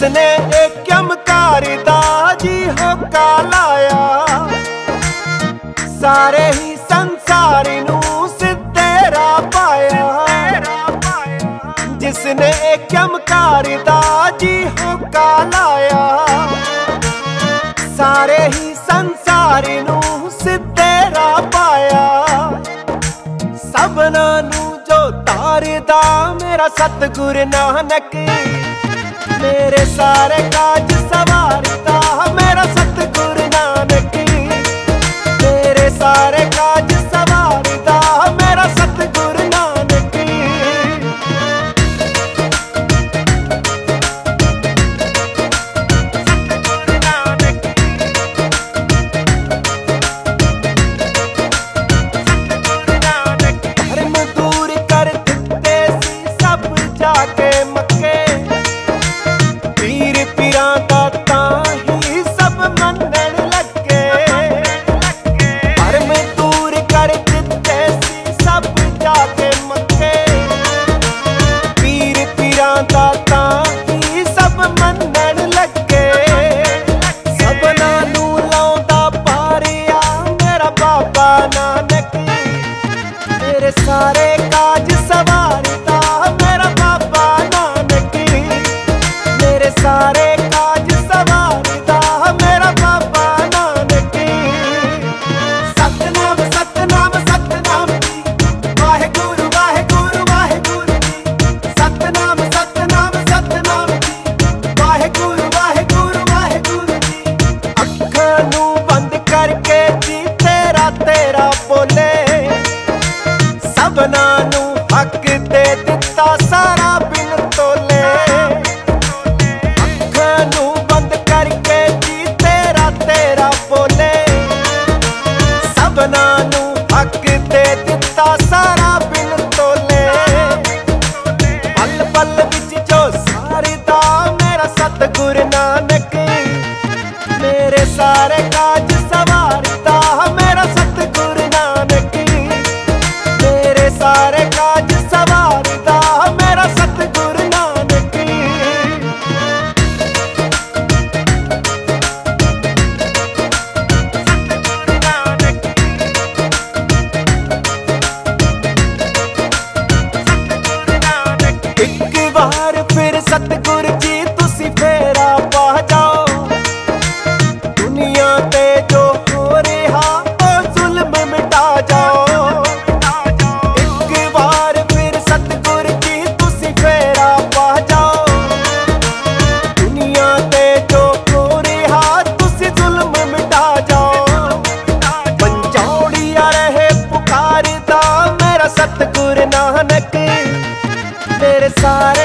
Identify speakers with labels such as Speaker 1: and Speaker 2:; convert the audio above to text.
Speaker 1: जिसने एकमकारी दाजी होका लाया। सारे ही संसारी नू पाया। जिसने एकमकारी दाजी होका लाया। सारे ही संसारी नू सिद्धेरा पाया। सबना जो तारदा मेरा सतगुर नानक। मेरे सारे काज सवारता मेरा सतगुरु नानक मेरे सारे ਸਾਰਾ ਬਿਲ ਪਲ ਪਲ ਵਿੱਚ ਜੋ ਸਾਰਦਾ, ਮੇਰਾ ਸਤਗੁਰ ਨਾਨਕ। ਮੇਰੇ ਸਾਰੇ ਕਾਜ ਸਵਾਰਦਾ ਮੇਰਾ ਸਤਗੁਰ ਨਾਨਕ। ਮੇਰੇ ਸਾਰੇ ਸਤਗੁਰ ਨਾਨਕ ਮੇਰੇ ਸਾਰੇ